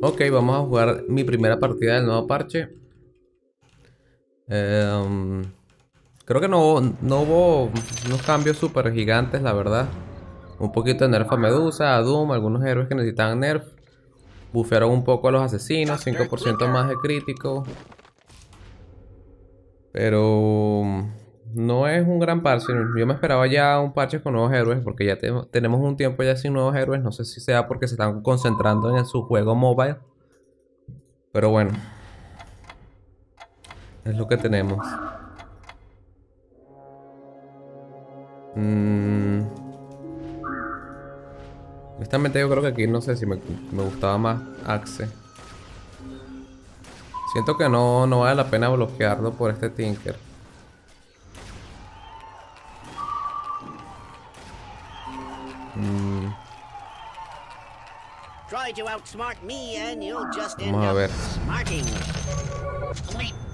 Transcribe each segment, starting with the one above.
Ok, vamos a jugar mi primera partida del nuevo parche. Em, creo que no, no hubo unos cambios súper gigantes, la verdad. Un poquito de nerf a Medusa, a Doom, algunos héroes que necesitaban nerf. Bufearon un poco a los asesinos, 5% más de crítico. Pero no es un gran parche. Yo me esperaba ya un parche con nuevos héroes porque ya tenemos un tiempo ya sin nuevos héroes. No sé si sea porque se están concentrando en su juego mobile. Pero bueno. Es lo que tenemos. Mmm... Honestamente yo creo que aquí no sé si me, gustaba más Axe. Siento que no, no vale la pena bloquearlo por este Tinker. Mm. Vamos a ver.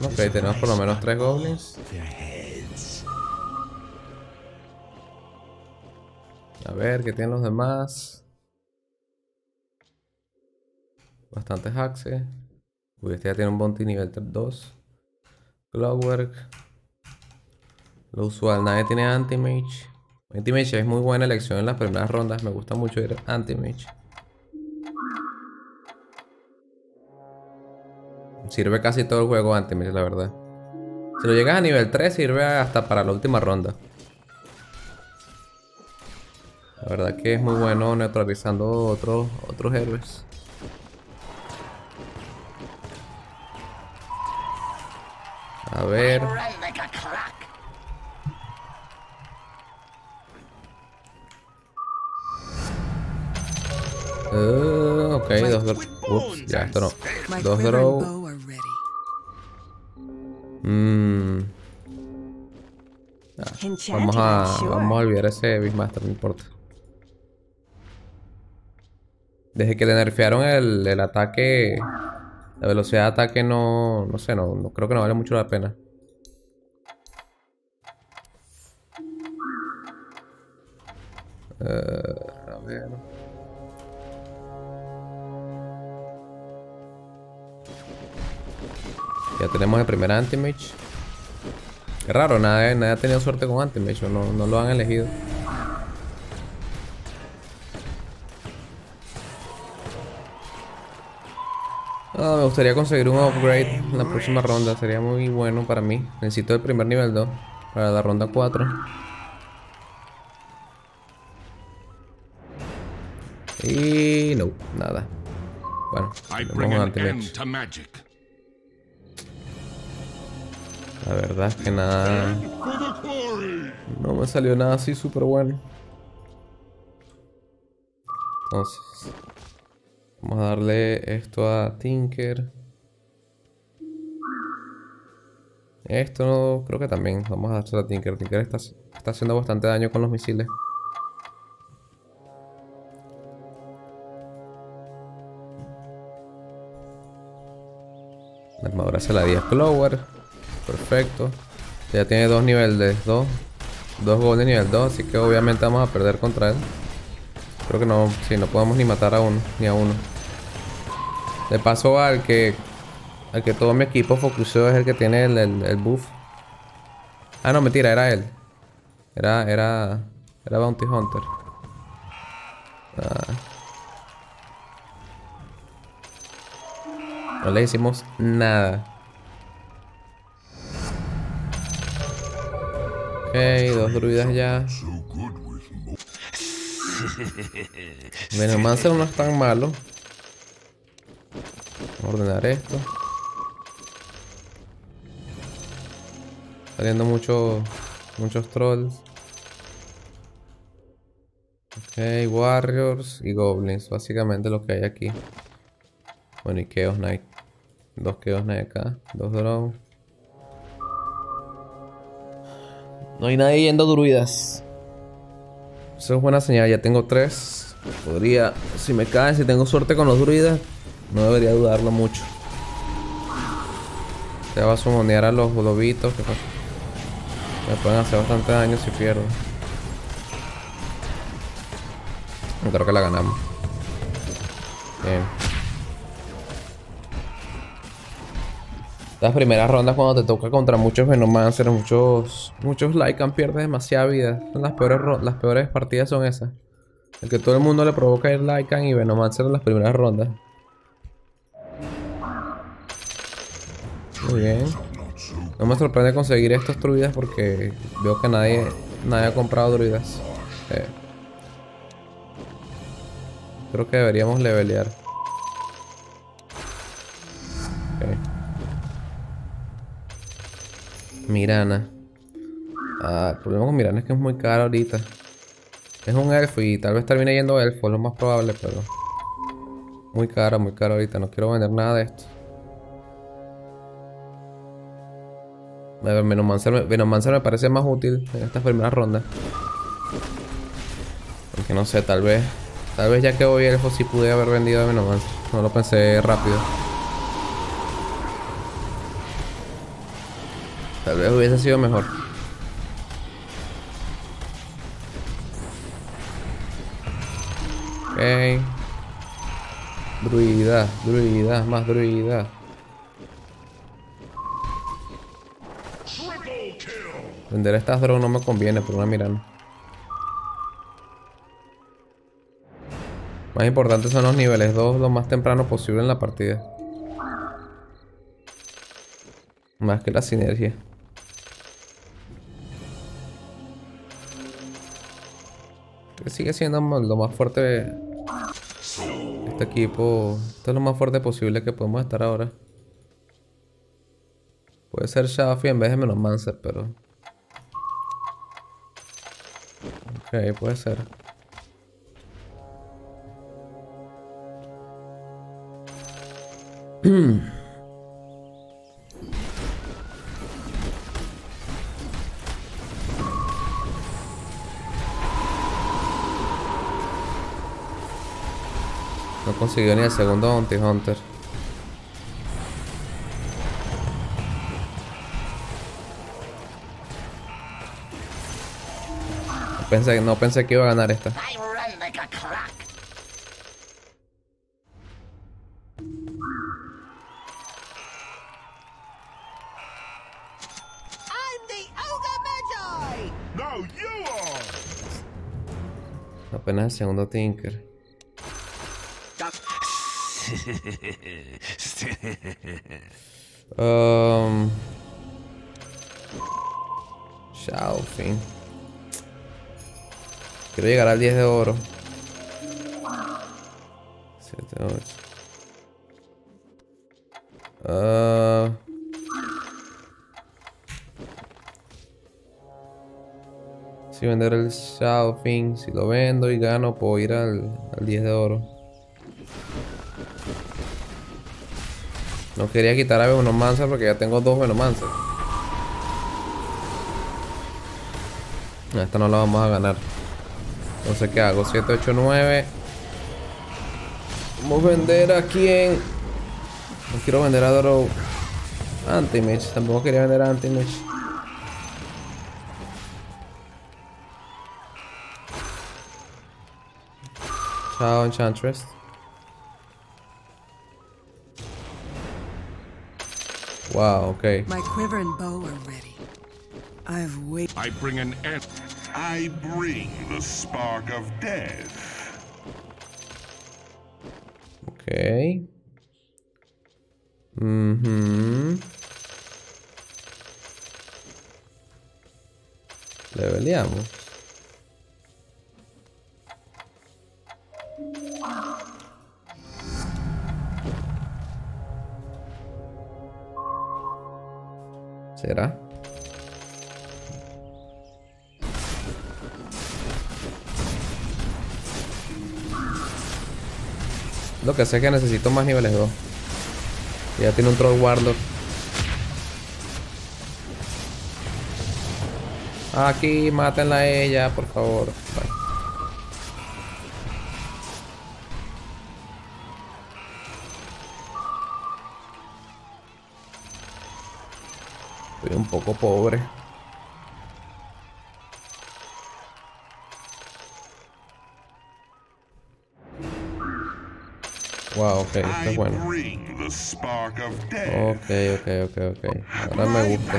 Ok, tenemos por lo menos tres goblins. A ver, ¿qué tienen los demás? Bastantes axes. Uy, este ya tiene un bounty nivel 2. Clockwork. Lo usual, nadie tiene anti-mage. Anti-mage es muy buena elección en las primeras rondas. Me gusta mucho ir anti-mage. Sirve casi todo el juego anti-mage, la verdad. Si lo llegas a nivel 3, sirve hasta para la última ronda. La verdad que es muy bueno neutralizando otros, otros héroes. A ver. Uh, ok, dos Ups, ya, esto no. Dos draw. Mmm. vamos a vamos a olvidar ese Beastmaster, no importa. Desde que le nerfearon el, el ataque la velocidad de ataque no... No sé, no, creo que no vale mucho la pena. Eh, a ver... Ya tenemos el primer Anti-Mage. Qué raro, nadie, nadie ha tenido suerte con Anti-Mage, no, no lo han elegido. Ah, me gustaría conseguir un upgrade en la próxima ronda. Sería muy bueno para mí. Necesito el primer nivel 2 para la ronda 4. Y no, nada. Bueno, vamos La verdad es que nada. No me salió nada así súper bueno. Entonces. Vamos a darle esto a Tinker. Esto no, creo que también. Vamos a dárselo a Tinker. Tinker está, está haciendo bastante daño con los misiles. La armadura se la 10 Clover. Perfecto. Ya tiene dos niveles 2. Dos gold de nivel 2. Así que obviamente vamos a perder contra él. Creo que no. Si no podemos ni matar a uno. Ni a uno. De paso al que al que todo mi equipo focusó es el que tiene el, buff. Ah, no, mentira, era él. Era, era, era Bounty Hunter. Ah. No le hicimos nada. Ok, dos druidas ya. Bueno, Mancer no es tan malo ordenar esto. Saliendo mucho, muchos trolls. Ok, warriors y goblins. Básicamente lo que hay aquí. Bueno, y Chaos Knight. Dos Chaos Knight acá. Dos drones. No hay nadie yendo druidas. Eso es buena señal. Ya tengo tres. Podría, si me caen, si tengo suerte con los druidas, no debería dudarlo mucho. Se va a sumonear a los lobitos que me pueden hacer bastante daño si pierdo. Creo que la ganamos. Bien. Las primeras rondas cuando te toca contra muchos Venomancer, muchos muchos Lycan pierdes demasiada vida. Las peores las peores partidas son esas. El que todo el mundo le provoca ir Lycan y Venomancer en las primeras rondas. Muy bien. No me sorprende conseguir estos druidas porque veo que nadie, nadie ha comprado druidas. Eh. Creo que deberíamos levelear. Mirana. Ah, el problema con Mirana es que es muy caro ahorita. Es un elfo y tal vez termine yendo elfo, es lo más probable, pero... Muy caro, muy caro ahorita. No quiero vender nada de esto. A ver, Venomancer, Venomancer me parece más útil en estas primeras rondas. Porque no sé, tal vez... Tal vez ya que voy elfo sí pude haber vendido a Venomancer. No lo pensé rápido. Tal vez hubiese sido mejor. Ok. Druida, druida, más druida. Vender estas drogas no me conviene por una mirana. Más importante son los niveles 2 lo más temprano posible en la partida. Más que la sinergia. Sigue siendo lo más fuerte este equipo. Esto es lo más fuerte posible que podemos estar ahora. Puede ser Shafi en vez de menos Mancer, pero... Ok, puede ser. consiguió ni el segundo Bounty Hunter. No pensé, no pensé que iba a ganar esta. Apenas el segundo Tinker. Um. Quiero llegar al 10 de oro. 7, 8. Uh, si vender el Shao Fin, si lo vendo y gano, puedo ir al, al 10 de oro. No quería quitar a Venomancer porque ya tengo dos Venomancer. Esta no la vamos a ganar. Entonces, ¿qué hago? 7, 8, 9. Vamos a vender a quién. No quiero vender a Doro. Anti-Mitch. Tampoco quería vender a Anti-Mitch. Chao, Enchantress. Wow, okay. My quiver and bow are ready. I've waited. I bring an end. I bring the spark of death. Okay. Mm-hmm. Leveliamo. ¿Será? Lo que sé es que necesito más niveles 2. Ya tiene un Troll Warlock. Aquí, mátenla a ella, por favor. Pobre. Wow, ok, esto es bueno. Ok, ok, ok, ok. Ahora me gusta.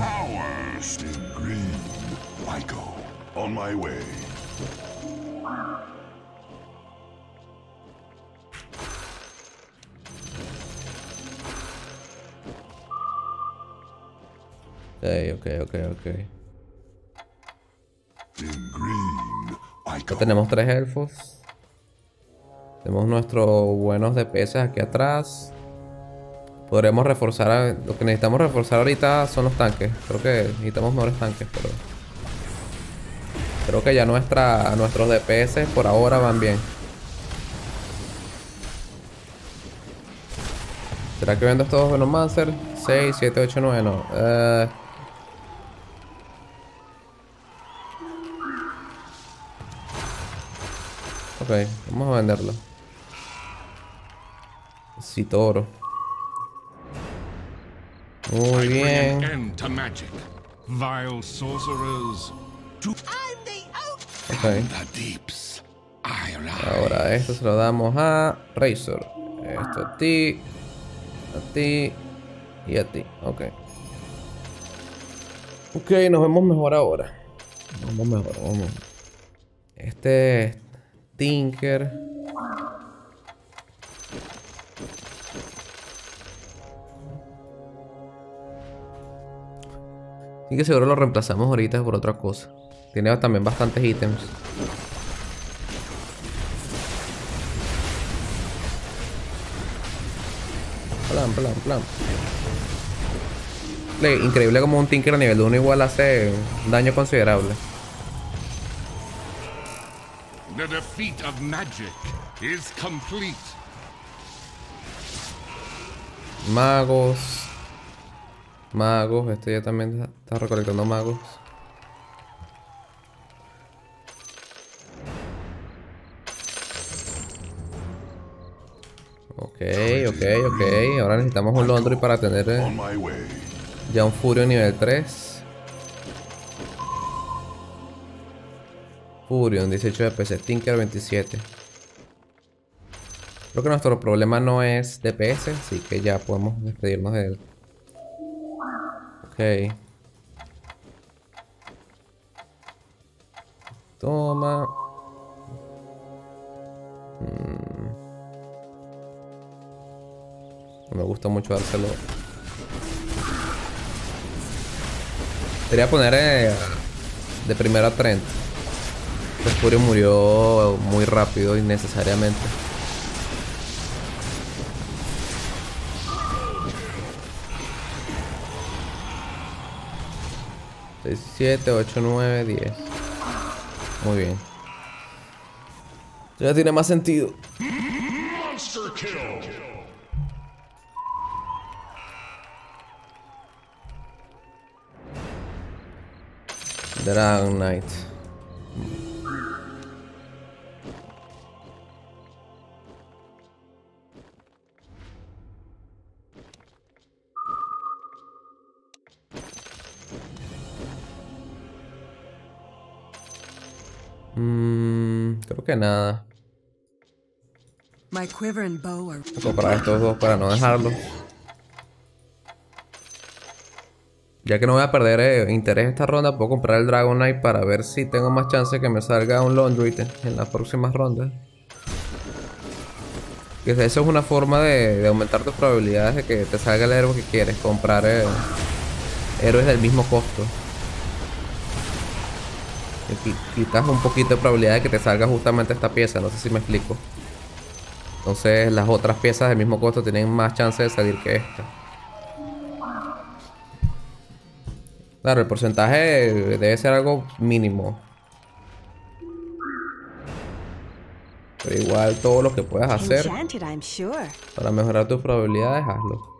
Ok, ok, ok, tenemos tres elfos. Tenemos nuestros buenos DPS aquí atrás. Podremos reforzar. Lo que necesitamos reforzar ahorita son los tanques. Creo que necesitamos mejores tanques, pero. Creo que ya nuestra, nuestros DPS por ahora van bien. ¿Será que vendo estos Venomancer? 6, 7, 8, 9, no. Eh, Ok, vamos a venderlo. Necesito oro. Muy bien. Okay. Ahora esto se lo damos a Razor. Esto a ti. A ti. Y a ti. Ok. Ok, nos vemos mejor ahora. Vamos mejor, vamos. Este Tinker. Y que seguro lo reemplazamos ahorita por otra cosa. Tiene también bastantes ítems. Plan, plan, plan. Increíble como un Tinker a nivel 1 igual hace daño considerable. The defeat of magic is complete. Magos. Magos, este ya también está recolectando magos. Ok, ok, ok. Ahora necesitamos un Londres para tener eh, ya un Furio nivel 3. Furion, 18 DPS. Tinker, 27. Creo que nuestro problema no es DPS, así que ya podemos despedirnos de él. Ok. Toma. Mm. No me gusta mucho dárselo. Quería poner eh, de primero a Trent. Furio murió muy rápido, innecesariamente. Seis, siete, ocho, nueve, diez. Muy bien. Ya tiene más sentido. Dragon Knight. Que nada. Voy a comprar estos dos para no dejarlos. Ya que no voy a perder eh, interés esta ronda, puedo comprar el Dragon Knight para ver si tengo más chance que me salga un Laundry en las próximas rondas. Que eso es una forma de, aumentar tus probabilidades de que te salga el héroe que quieres. Comprar eh, héroes del mismo costo quitas un poquito de probabilidad de que te salga justamente esta pieza, no sé si me explico. Entonces las otras piezas del mismo costo tienen más chance de salir que esta. Claro, el porcentaje debe ser algo mínimo. Pero igual todo lo que puedas hacer para mejorar tus probabilidades, hazlo.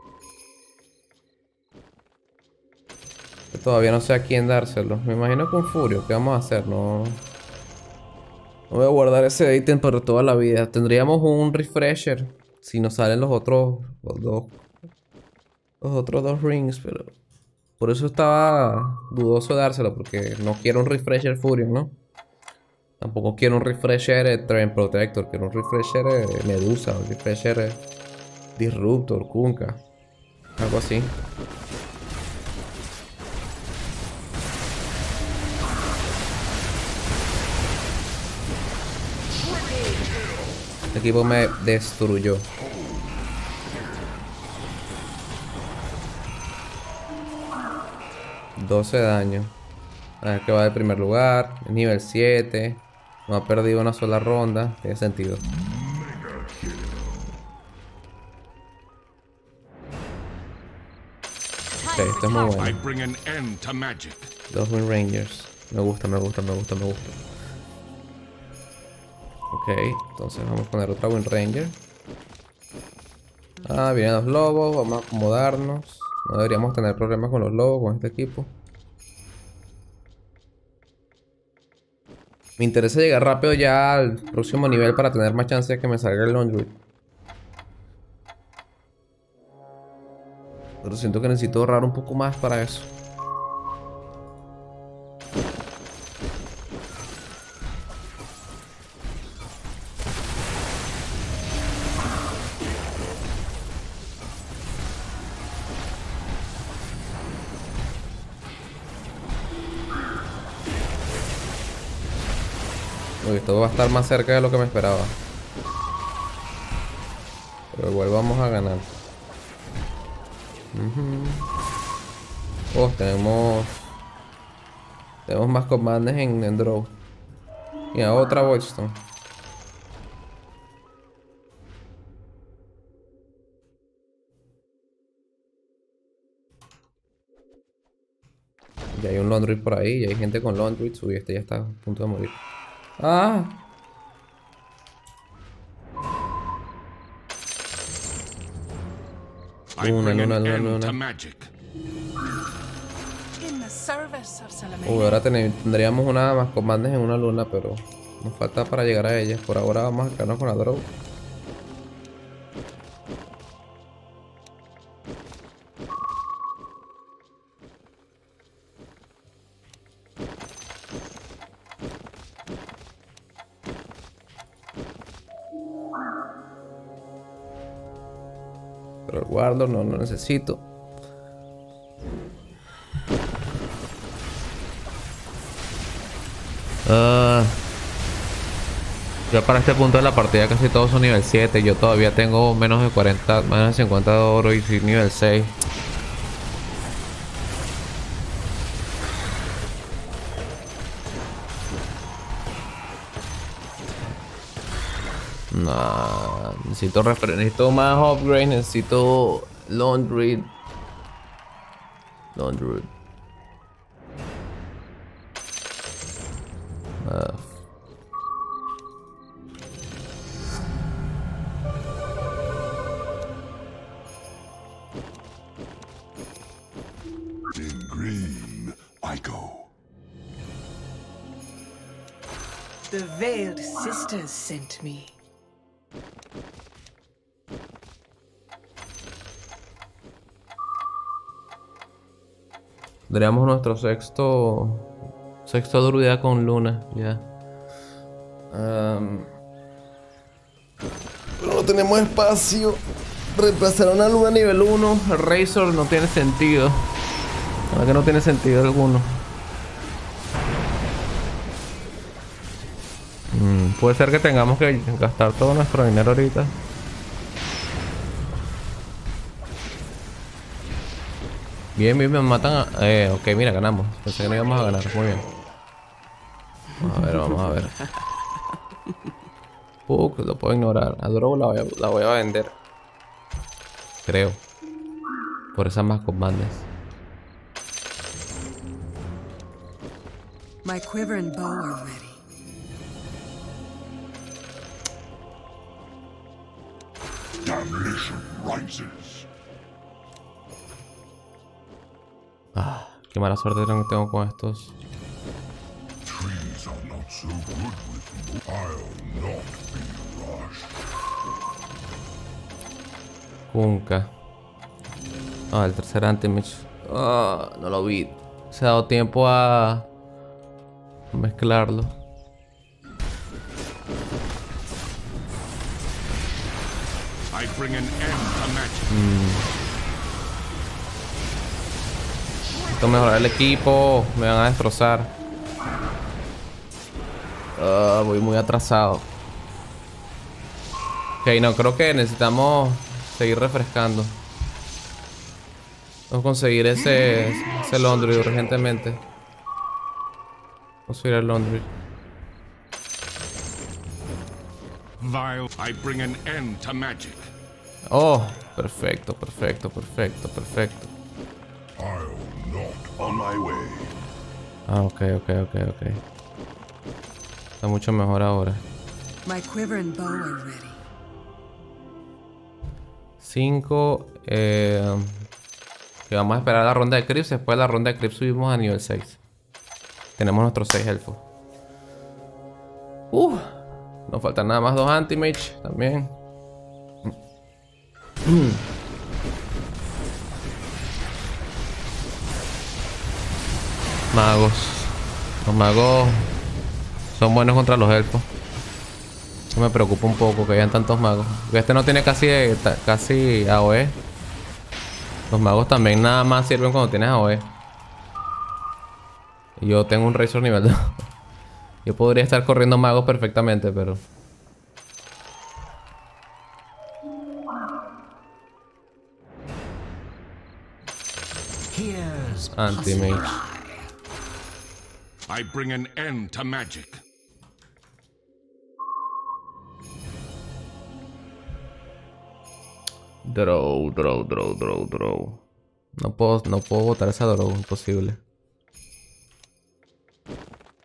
Todavía no sé a quién dárselo. Me imagino con Furio. ¿Qué vamos a hacer? No... No voy a guardar ese ítem para toda la vida. Tendríamos un refresher. Si nos salen los otros dos... Los otros dos rings, pero... Por eso estaba dudoso dárselo. Porque no quiero un refresher Furio, ¿no? Tampoco quiero un refresher eh, Train Protector. Quiero un refresher eh, Medusa. Un refresher... Eh, Disruptor, Kunka. Algo así. Equipo me destruyó. 12 daño. A ver que va de primer lugar. Nivel 7. No ha perdido una sola ronda. Tiene sentido. Ok, esto es muy bueno. Dos Wind Rangers. Me gusta, me gusta, me gusta, me gusta. Ok, entonces vamos a poner otra Wind Ranger. Ah, vienen los lobos. Vamos a acomodarnos. No deberíamos tener problemas con los lobos, con este equipo. Me interesa llegar rápido ya al próximo nivel para tener más chance de que me salga el laundry. Pero siento que necesito ahorrar un poco más para eso. Esto va a estar más cerca de lo que me esperaba. Pero igual vamos a ganar. Oh, tenemos... Tenemos más comandos en, en draw. Y otra Voidstone. Ya hay un laundry por ahí, ya hay gente con laundry. Uy, este ya está a punto de morir. Ah. Luna, luna, luna, luna. Uy, ahora tendríamos una más comandos en una luna, pero nos falta para llegar a ella. Por ahora vamos a quedarnos con la drone. No lo necesito. Uh, ya para este punto de la partida casi todos son nivel 7. Yo todavía tengo menos de 40, menos de 50 de oro y soy nivel 6. No, necesito necesito más upgrade, necesito laundry. Laundry. Uh. In green, I go. The Veiled Sisters sent me. Tendríamos nuestro sexto. Sexto druida con luna, ya. pero no tenemos espacio. Reemplazar una luna nivel 1. El Razor no tiene sentido. La que no tiene sentido alguno. Mm, puede ser que tengamos que gastar todo nuestro dinero ahorita. Bien, bien, me matan a... Eh, ok, mira, ganamos. Pensé que no íbamos a ganar. Muy bien. Vamos a ver, vamos a ver. Puck, lo puedo ignorar. A Drow la voy a, la voy a vender. Creo. Por esas más comandas. My quiver and bow are ready. Damnation rises. Ah, qué mala suerte tengo con estos. Kunka. Ah, el tercer anti-match. Ah, no lo vi. Se ha dado tiempo a mezclarlo. I Necesito mejorar el equipo. Me van a destrozar. Ah, voy muy atrasado. Ok, no, creo que necesitamos seguir refrescando. Vamos a conseguir ese, ese laundry urgentemente. Vamos a ir al laundry. Vile, I bring an end to magic. Oh, perfecto, perfecto, perfecto, perfecto. Ah, ok, ok, ok, ok. Está mucho mejor ahora. My quiver and bow are ready. 5. Eh, que vamos a esperar la ronda de Crips. Después de la ronda de Crips subimos a nivel 6. Tenemos nuestros 6 elfos. Uh, nos faltan nada más dos anti-mage también. Magos. Los magos son buenos contra los elfos. Eso me preocupa un poco que hayan tantos magos. Porque este no tiene casi, casi AOE. Los magos también nada más sirven cuando tienes AOE. Y yo tengo un Razor nivel 2. Yo podría estar corriendo magos perfectamente, pero... Anti-mage. I bring an end to magic. Draw, draw, draw, draw, draw. No puedo, no puedo botar esa draw, imposible.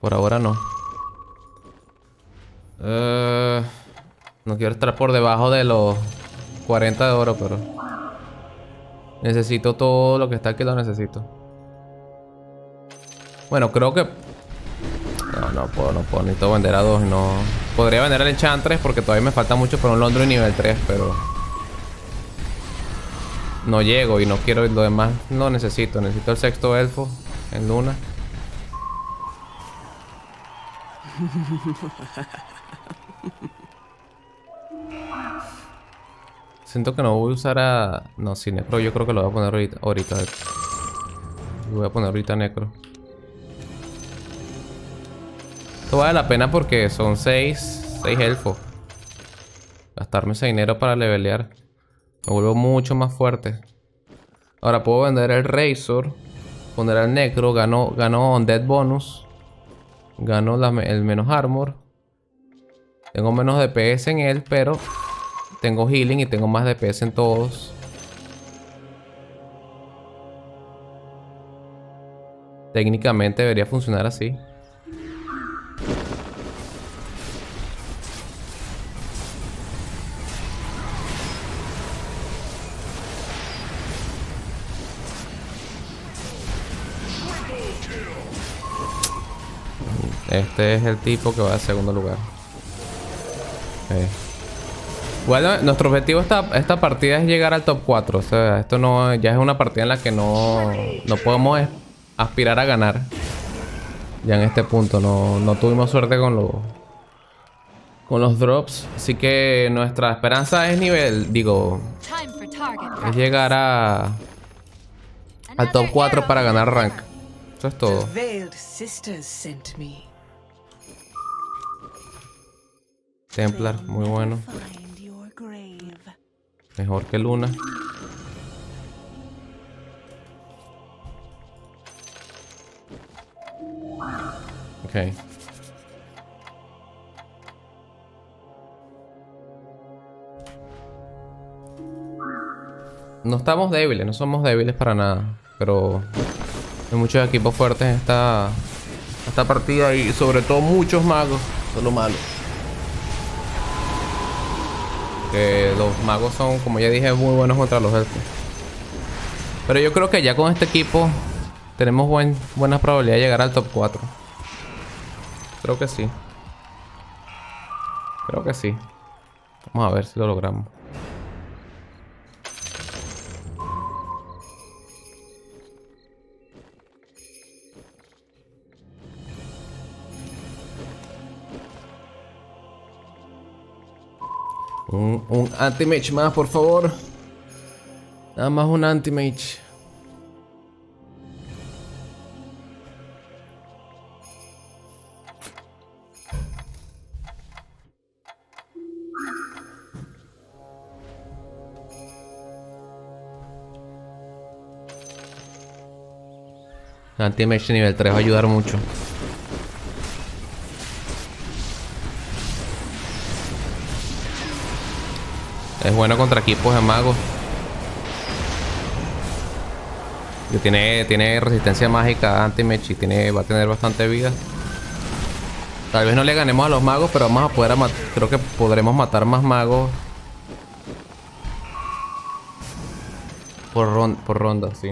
Por ahora no. Eh, no quiero estar por debajo de los 40 de oro, pero... Necesito todo lo que está aquí, lo necesito. Bueno, creo que... No, no puedo, no puedo. Necesito vender a dos, no... Podría vender al Enchantress porque todavía me falta mucho para un Londres nivel 3, pero... No llego y no quiero lo demás. No necesito. Necesito el sexto elfo en luna. Siento que no voy a usar a... No, sí, Necro yo creo que lo voy a poner ahorita. ahorita. Lo voy a poner ahorita Necro. Esto vale la pena porque son 6 seis elfos. Gastarme ese dinero para levelear. Me vuelvo mucho más fuerte. Ahora puedo vender el Razor. Poner al Necro. Gano, gano Undead Bonus. Gano el menos Armor. Tengo menos DPS en él, pero tengo Healing y tengo más DPS en todos. Técnicamente debería funcionar así. Este es el tipo que va al segundo lugar. Ok. Bueno, nuestro objetivo esta, esta partida es llegar al top 4. O sea, esto no ya es una partida en la que no, no podemos aspirar a ganar. Ya en este punto. No, no tuvimos suerte con los con los drops. Así que nuestra esperanza es nivel. Digo. Time for target Es llegar a, al top 4 para ganar rank. Eso es todo. Templar, muy bueno. Mejor que Luna. Ok. No estamos débiles, no somos débiles para nada. Pero hay muchos equipos fuertes en esta, esta partida y sobre todo muchos magos. Eso es lo malo. Que los magos son, como ya dije, muy buenos contra los elfos. Pero yo creo que ya con este equipo tenemos buen, buena probabilidad de llegar al top 4. Creo que sí. Creo que sí. Vamos a ver si lo logramos. Un, un anti-mage más, por favor. Nada más un anti-mage. Anti-mage nivel 3 va a ayudar mucho. Es bueno contra equipos de magos. Tiene, tiene resistencia mágica tiene, va a tener bastante vida. Tal vez no le ganemos a los magos, pero vamos a poder. Creo que podremos matar más magos. Por, ron por ronda, sí.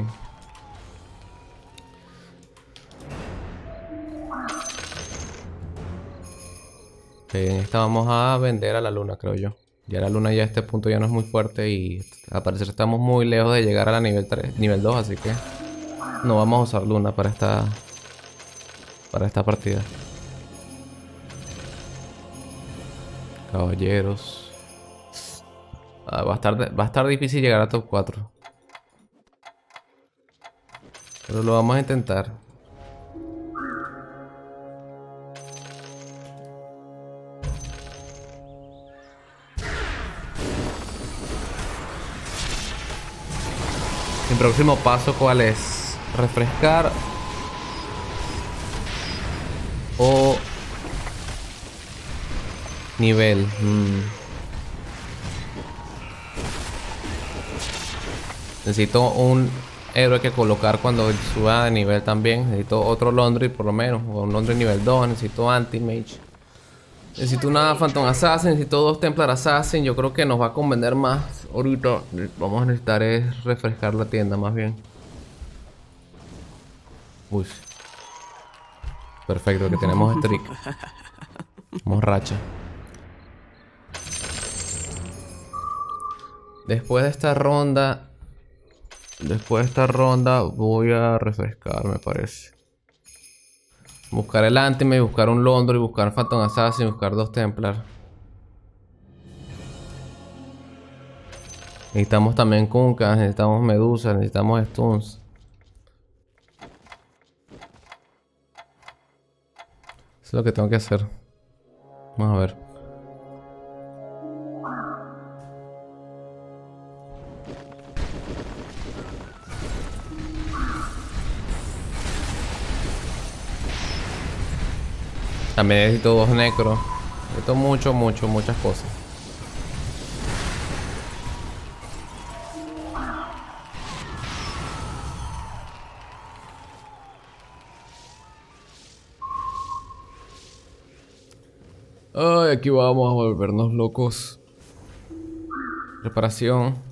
Esta vamos a vender a la luna, creo yo. Ya la luna ya a este punto ya no es muy fuerte y al parecer estamos muy lejos de llegar a la nivel 3, nivel 2, así que no vamos a usar luna para esta para esta partida. Caballeros. Ah, va, a estar, va a estar difícil llegar a top 4. Pero lo vamos a intentar. Próximo paso, ¿cuál es? Refrescar. O... Nivel. mm. Necesito un héroe que colocar cuando suba de nivel también. Necesito otro Laundry por lo menos. O un Laundry nivel 2. Necesito Anti-Mage. Necesito una Phantom Assassin, necesito dos Templar Assassin. Yo creo que nos va a convender más. Ahorita vamos a necesitar es refrescar la tienda más bien. Uy. Perfecto, que tenemos streak. Vamos racha. Después de esta ronda. Después de esta ronda voy a refrescar, me parece. Buscar el Antimate, buscar un Londro y buscar Phantom Assassin, buscar dos Templar. Necesitamos también Kunkans, necesitamos Medusa, necesitamos Stuns. Eso es lo que tengo que hacer. Vamos a ver. También necesito dos necros. Necesito mucho, mucho, muchas cosas. Ay, aquí vamos a volvernos locos. Reparación.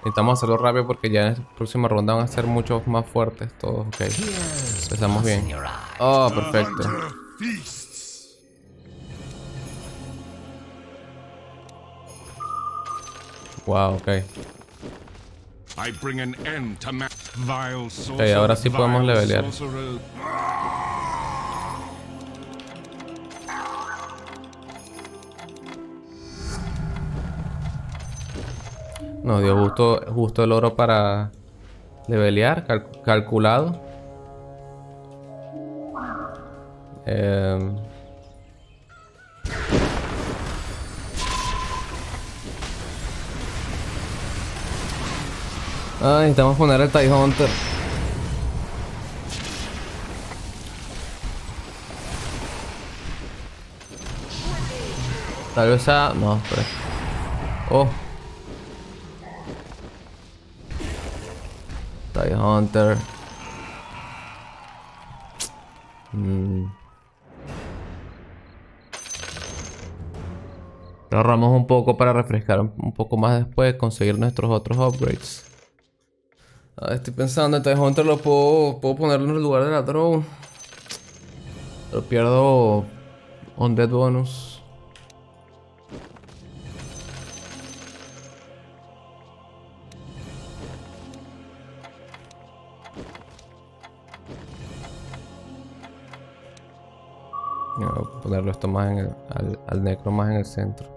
Necesitamos hacerlo rápido porque ya en la próxima ronda van a ser mucho más fuertes todos. Ok. Empezamos bien. Oh, perfecto. Wow, ok. Ok, ahora sí podemos levelear. Nos dio justo, justo el oro para levelear, cal- calculado. Em. Ah, necesitamos poner el TIE Hunter. Tal vez sea... No, espera. Oh. Hunter. Mm. Ahorramos un poco para refrescar un poco más después, conseguir nuestros otros upgrades. Estoy pensando, el TIE Hunter lo puedo, puedo ponerlo en el lugar de la drone. Pero pierdo Undead bonus. Ponerlo esto más en el, al, al necro más en el centro.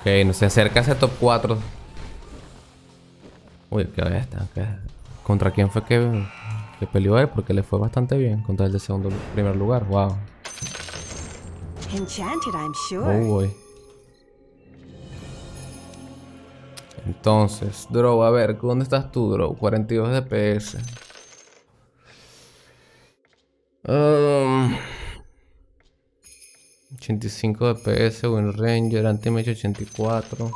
Ok, nos se acerca ese top 4. Uy, qué bestia. qué- ¿Contra quién fue que, que peleó él? Porque le fue bastante bien. Contra el de segundo primer lugar. Wow. Enchanted, I'm Oh, sure. boy. Entonces, Drow, a ver, ¿dónde estás tú, Drow? 42 DPS. Um, 85 DPS, Win Ranger, Anti-Mage 84.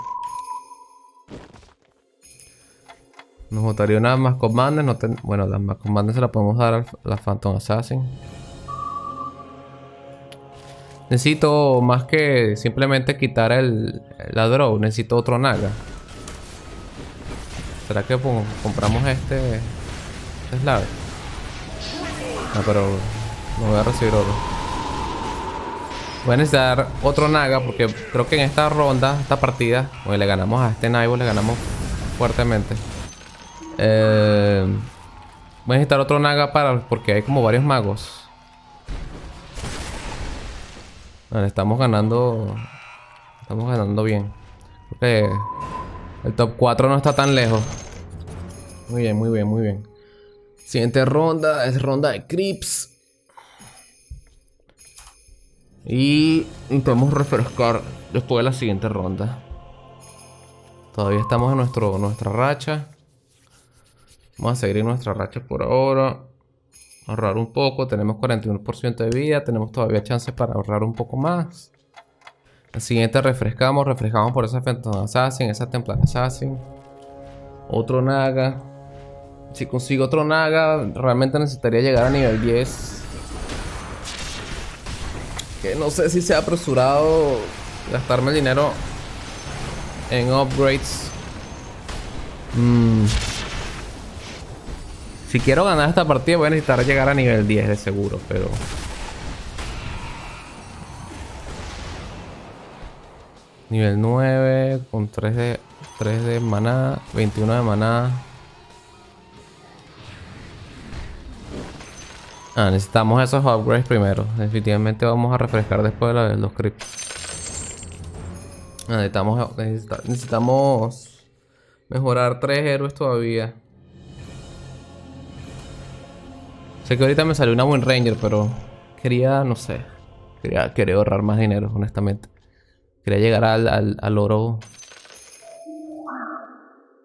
Nos botaría una más Commander. Bueno, las más Commander se la podemos dar a la Phantom Assassin. Necesito más que simplemente quitar el, la draw. Necesito otro naga. ¿Será que compramos este, este? No, pero no voy a recibir oro. Voy a necesitar otro naga porque creo que en esta ronda, esta partida, pues le ganamos a este Naibo, le ganamos fuertemente. Eh, voy a necesitar otro naga para porque hay como varios magos. Vale, estamos ganando. Estamos ganando bien. Porque el top 4 no está tan lejos. Muy bien, muy bien, muy bien. Siguiente ronda es ronda de creeps. Y intentamos refrescar después de la siguiente ronda. Todavía estamos en nuestro, nuestra racha. Vamos a seguir nuestra racha por ahora. Ahorrar un poco. Tenemos 41% de vida. Tenemos todavía chances para ahorrar un poco más. La siguiente refrescamos. Refrescamos por esa Phantom Assassin. Esa Templar Assassin. Otro Naga. Si consigo otro Naga, realmente necesitaría llegar a nivel 10. Que no sé si sea apresurado gastarme el dinero en upgrades. Mm. Si quiero ganar esta partida voy a necesitar llegar a nivel 10 de seguro, pero... Nivel 9 con 3 de, 3 de maná, 21 de maná. Ah, necesitamos esos upgrades primero. Definitivamente vamos a refrescar después de los creeps. Ah, necesitamos, necesita- necesitamos mejorar 3 héroes todavía. Sé que ahorita me salió una Win Ranger, pero quería, no sé. Quería, quería ahorrar más dinero, honestamente. Quería llegar al, al, al oro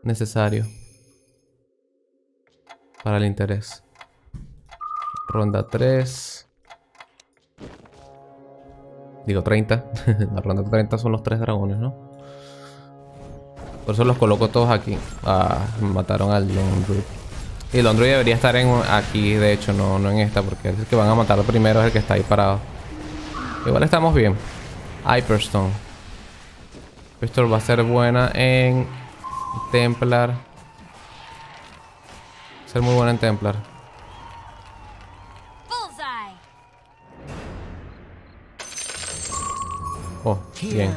necesario para el interés. Ronda 3. Digo 30. La ronda 30 son los tres dragones, ¿no? Por eso los coloco todos aquí. Ah, mataron al Londru. Y el Londru debería estar en aquí, de hecho, no, no en esta, porque es el que van a matar primero, es el que está ahí parado. Igual estamos bien. Hyperstone. Hyperstone va a ser buena en Templar. Va a ser muy buena en Templar. Oh, bien.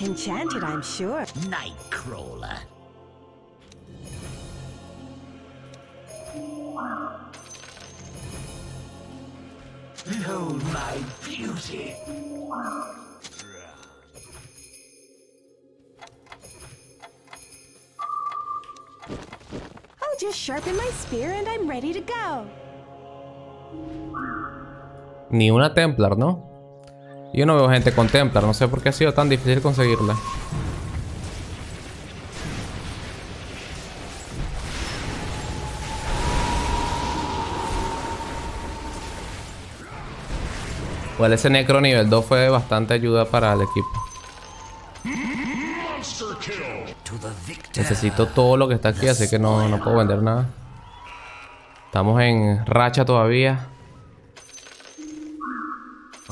Enchanted, I'm sure. Nightcrawler. Behold my beauty. I'll just sharpen my spear and I'm ready to go. Ni una Templar, ¿no? Yo no veo gente con Templar, no sé por qué ha sido tan difícil conseguirla. Igual ese Necro nivel 2 fue de bastante ayuda para el equipo. Necesito todo lo que está aquí, así que no, no puedo vender nada. Estamos en racha todavía.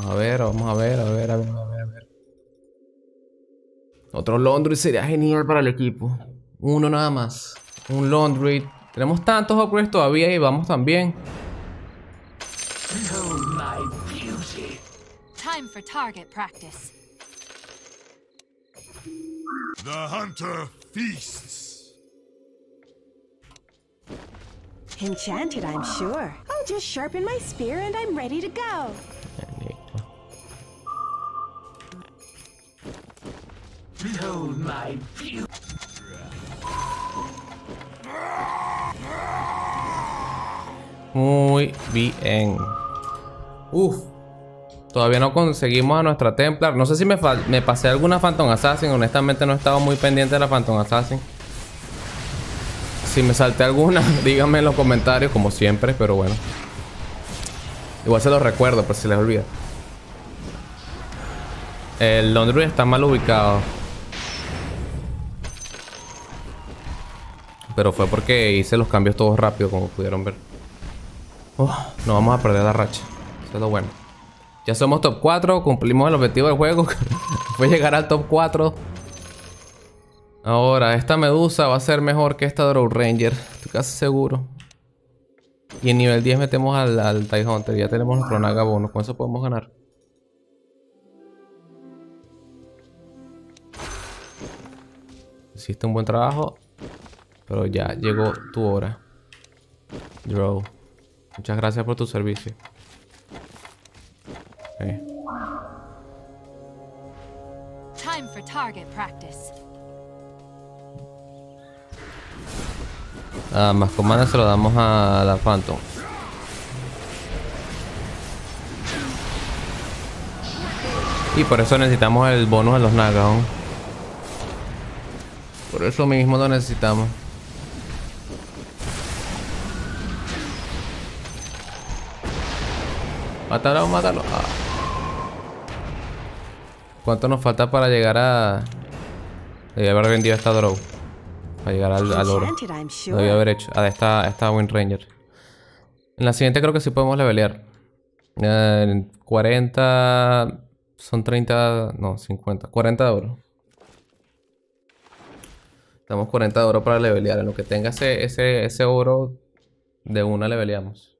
Vamos a ver, vamos a ver, a ver, a ver, a ver, a ver. Otro Laundry sería genial para el equipo. Uno nada más. Un Laundry. Tenemos tantos upgrades todavía y vamos también. Time for target practice. The hunter feasts. Enchanted, I'm sure. I'll just sharpen my spear and I'm ready to go. Muy bien. Uf. Todavía no conseguimos a nuestra Templar. No sé si me, me pasé alguna Phantom Assassin. Honestamente no estaba muy pendiente de la Phantom Assassin. Si me salté alguna, díganme en los comentarios, como siempre, pero bueno. Igual se los recuerdo, por si les olvida. El Laundry está mal ubicado. Pero fue porque hice los cambios todos rápido, como pudieron ver. Uf, no vamos a perder la racha. Eso es lo bueno. Ya somos top 4, cumplimos el objetivo del juego. Fue llegar al top 4. Ahora, esta medusa va a ser mejor que esta Drow Ranger. Estoy casi seguro. Y en nivel 10 metemos al, al. Ya tenemos nuestro Naga. Con eso podemos ganar. Hiciste un buen trabajo. Pero ya llegó tu hora. Drow. Muchas gracias por tu servicio. Ok. Time for target practice. Ah, más comandos se lo damos a la Phantom. Y por eso necesitamos el bonus de los Naga. ¿no? Por eso mismo lo necesitamos. Mátalo, mátalo. Ah. ¿Cuánto nos falta para llegar a... Debí haber vendido esta Drow. Para llegar al, al oro. Lo debí haber hecho. Ah, esta, esta Wind Ranger. En la siguiente creo que sí podemos levelear. Eh, 40... Son 30... No, 50. 40 de oro. Estamos 40 de oro para levelear. En lo que tenga ese, ese, ese oro, de una leveleamos.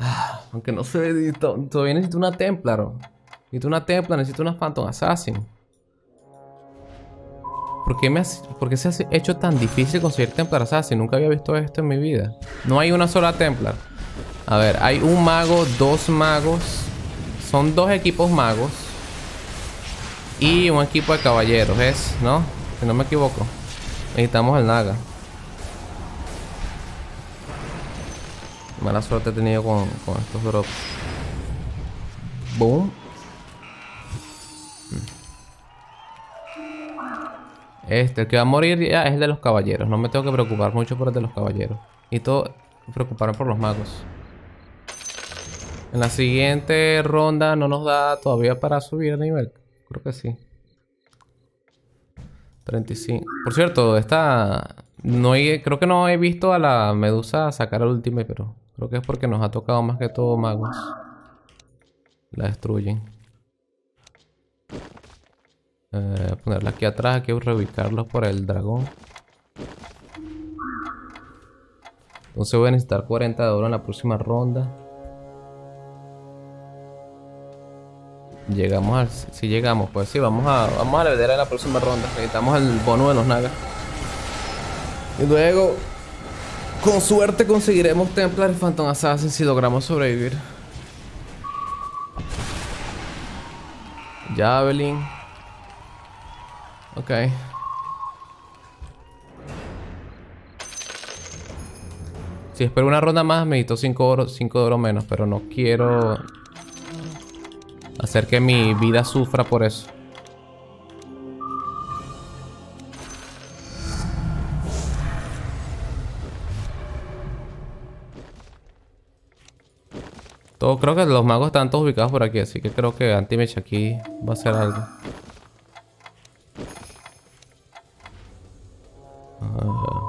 Ah, aunque no necesito- todavía necesito una Templar. oh. Necesito una Templar, necesito una Phantom Assassin. ¿Por qué, me por qué se ha hecho tan difícil conseguir Templar Assassin? Nunca había visto esto en mi vida. No hay una sola Templar. A ver, hay un mago, dos magos. Son dos equipos magos. Y un equipo de caballeros, ¿es? ¿No? Si no me equivoco. Necesitamos el Naga. Mala suerte he tenido con, con estos drops. Boom. Este, el que va a morir ya es el de los caballeros. No me tengo que preocupar mucho por el de los caballeros. Y todo preocuparme por los magos. En la siguiente ronda no nos da todavía para subir de nivel. Creo que sí. 35. Por cierto, esta... No he- creo que no he visto a la medusa sacar el último, pero creo que es porque nos ha tocado más que todo magos. La destruyen. Eh, ponerla aquí atrás, hay que reubicarlos por el dragón. Entonces voy a necesitar 40 de oro en la próxima ronda. Llegamos al... Si llegamos, pues sí, vamos a, vamos a levelear en la próxima ronda. Necesitamos el bono de los nagas. Y luego, con suerte conseguiremos Templar y Phantom Assassin si logramos sobrevivir. Javelin. Ok. Si espero una ronda más, me necesito 5 oro, 5 de oro menos, pero no quiero hacer que mi vida sufra por eso. Todo, creo que los magos están todos ubicados por aquí, así que creo que Antimech aquí va a hacer algo. Ah.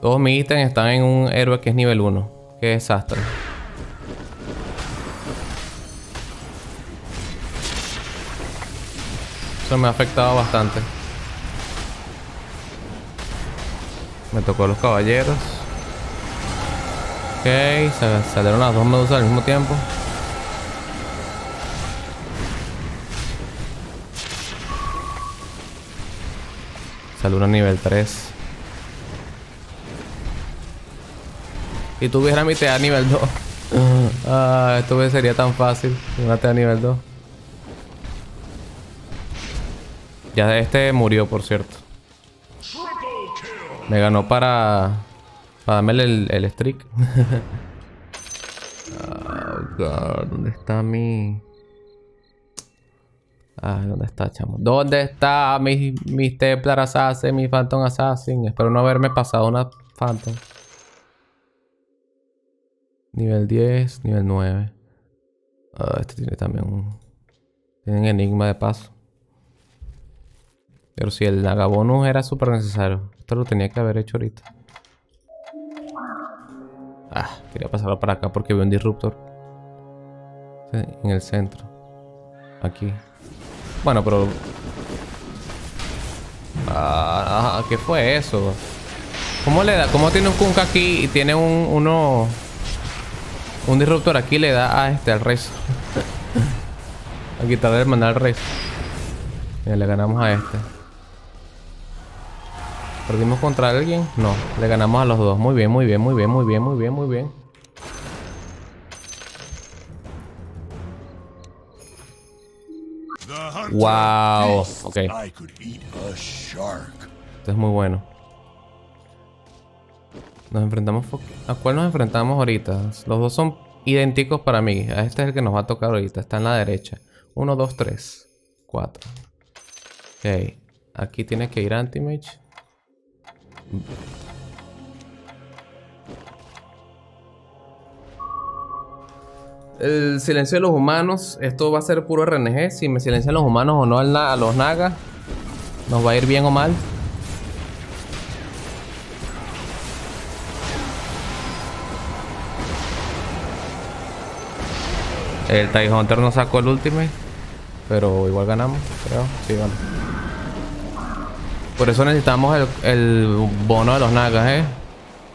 Todos mis ítems están en un héroe que es nivel 1. Qué desastre. Eso me ha afectado bastante. Me tocó los caballeros. Ok, salieron las dos medusas al mismo tiempo. Salió una nivel 3. Si tuviera mi TA nivel 2. ah, esto me sería tan fácil. Una TA nivel 2. Ya este murió, por cierto. Me ganó para... Para darme el, el streak. oh, God. ¿Dónde está mi...? Ah, ¿dónde está, chamo? ¿Dónde está mi, mi Templar Assassin, mi Phantom Assassin? Espero no haberme pasado una Phantom. Nivel 10, nivel 9. Ah, este tiene también un... Tienen enigma de paso. Pero si el Nagabonus era súper necesario. Esto lo tenía que haber hecho ahorita. Ah, quería pasarlo para acá porque veo un disruptor. En el centro. Aquí. Bueno, pero... Ah, ¿qué fue eso? ¿Cómo le da? ¿Cómo tiene un Kunk aquí y tiene un, uno... Un disruptor aquí le da a este, al resto? a quitarle el mandar al resto. Mira, le ganamos a este. ¿Perdimos contra alguien? No, le ganamos a los dos. Muy bien, muy bien, muy bien, muy bien, muy bien, muy bien. Wow. Ok, esto es muy bueno. Nos enfrentamos... ¿A cuál nos enfrentamos ahorita? Los dos son idénticos para mí. Este es el que nos va a tocar ahorita. Está en la derecha. Uno, dos, tres. Cuatro. Ok. Aquí tiene que ir Anti-Mage. El silencio de los humanos. Esto va a ser puro RNG. Si me silencian los humanos o no a los nagas. Nos va a ir bien o mal. El TIE Hunter no sacó el ultimate. Pero igual ganamos, creo. Sí, ganamos. Por eso necesitamos el, el bono de los nagas, ¿eh?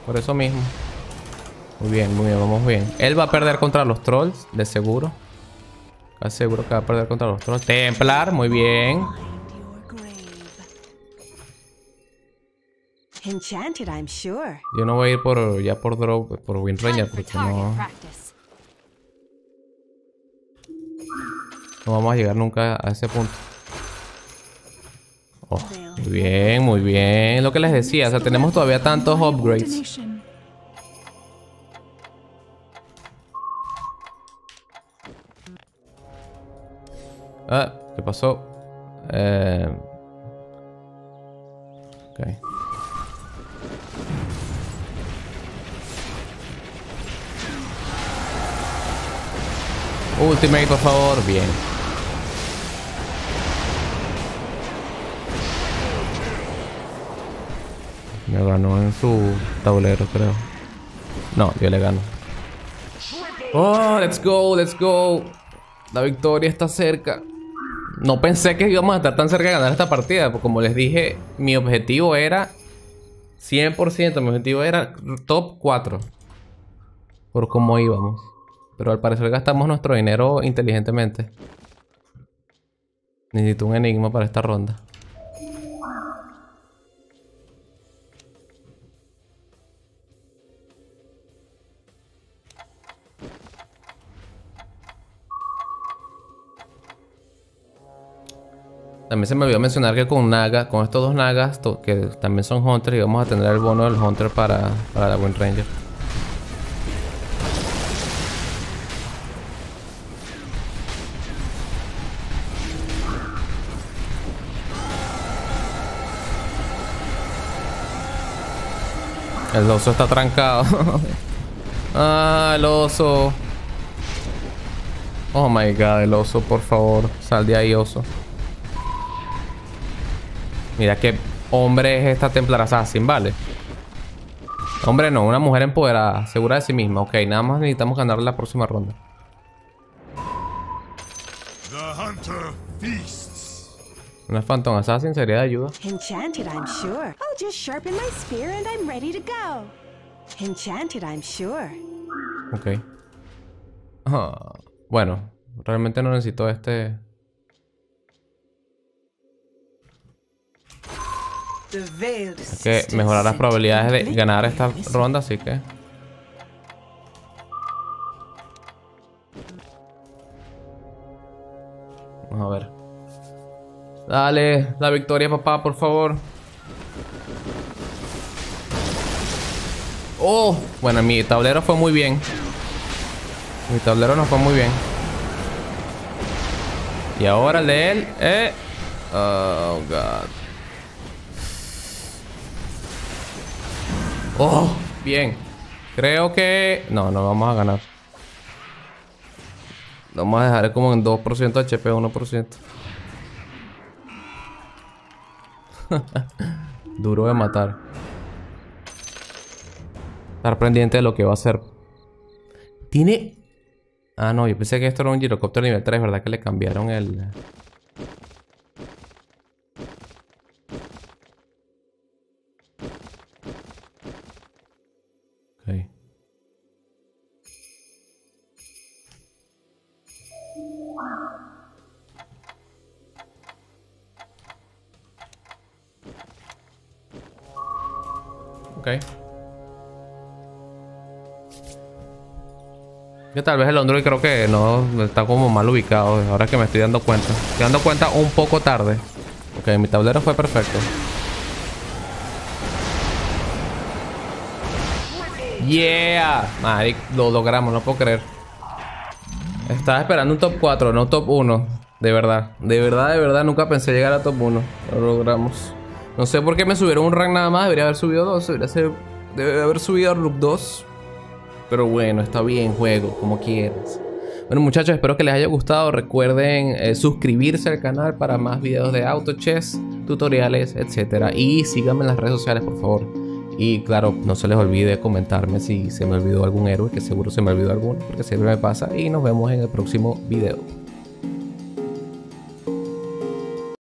Por eso mismo. Muy bien, muy bien, vamos bien. Él va a perder contra los trolls, de seguro. Casi seguro que va a perder contra los trolls. Templar, muy bien. Yo no voy a ir por ya por draw, por Wind Time Ranger, for porque no, no vamos a llegar nunca a ese punto. Muy bien, muy bien. Lo que les decía, o sea, tenemos todavía tantos upgrades. Ah, ¿qué pasó? Eh... Ultimate, por favor. Bien. Me ganó en su tablero, creo. No, yo le gano. Oh, let's go, let's go. La victoria está cerca. No pensé que íbamos a estar tan cerca de ganar esta partida. Porque como les dije, mi objetivo era 100%. Mi objetivo era top 4. Por cómo íbamos. Pero al parecer gastamos nuestro dinero inteligentemente. Necesito un enigma para esta ronda. También se me olvidó mencionar que con Naga, con estos dos Nagas, que también son Hunters, y vamos a tener el bono del Hunter para, para la Wind Ranger. El oso está trancado. ah, el oso. Oh my god, el oso, por favor. Sal de ahí, oso. Mira qué hombre es esta Templar Assassin, ¿vale? Hombre no, una mujer empoderada, segura de sí misma. Ok, nada más necesitamos ganar la próxima ronda. The hunter feasts. Una Phantom Assassin sería de ayuda. Enchanted, I'm sure. I'll just sharpen my spear and I'm ready to go. Enchanted, I'm sure. Ok. Ah, bueno, realmente no necesito este... que sisters mejorar las probabilidades de ganar esta ronda, así que... Vamos a ver. Dale, la victoria, papá, por favor. Oh, bueno, mi tablero fue muy bien. Mi tablero no fue muy bien. Y ahora el de él, eh. Oh, God. Oh, bien. Creo que... No, no vamos a ganar. Vamos a dejar como en 2% HP, 1%. Duro de matar. Estar pendiente de lo que va a hacer. Tiene... Ah, no, yo pensé que esto era un girocóptero nivel 3, ¿verdad? Que le cambiaron el... tal vez el Android creo que no está como mal ubicado. Ahora que me estoy dando cuenta. Estoy dando cuenta un poco tarde. Ok, mi tablero fue perfecto. Yeah. Maric, lo logramos, no puedo creer. Estaba esperando un top 4, no top 1. De verdad. De verdad, de verdad, nunca pensé llegar a top 1. Lo logramos. No sé por qué me subieron un rank nada más. Debería haber subido 2. Debería ser... Debe haber subido a Rook 2. Pero bueno, está bien, juego, como quieras. Bueno, muchachos, espero que les haya gustado. Recuerden eh, suscribirse al canal para más videos de auto chess, tutoriales, etc. Y síganme en las redes sociales, por favor. Y claro, no se les olvide comentarme si se me olvidó algún héroe, que seguro se me olvidó alguno, porque siempre me pasa. Y nos vemos en el próximo video.